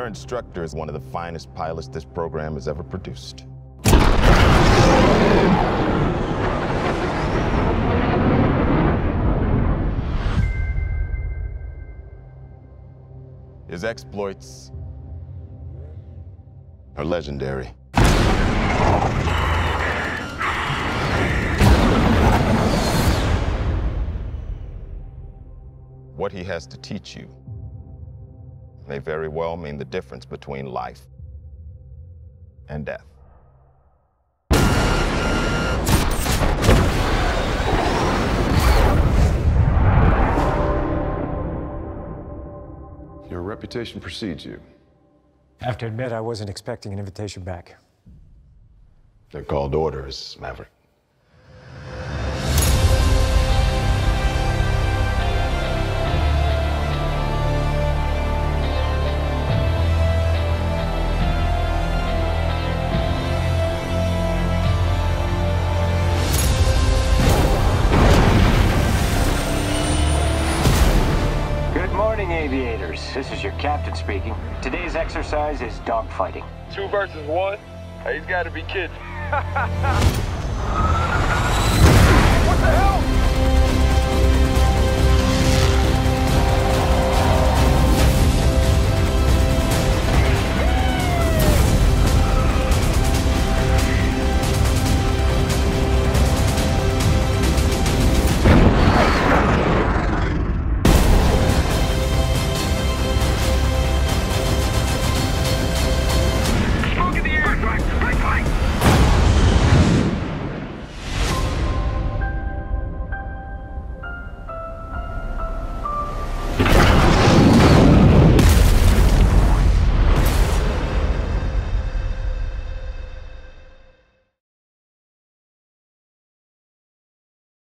Your instructor is one of the finest pilots this program has ever produced. His exploits are legendary. What he has to teach you may very well mean the difference between life and death. Your reputation precedes you. I have to admit, I wasn't expecting an invitation back. They're called orders, Maverick. Aviators. This is your captain speaking. Today's exercise is dogfighting. Two versus one? He's got to be kidding.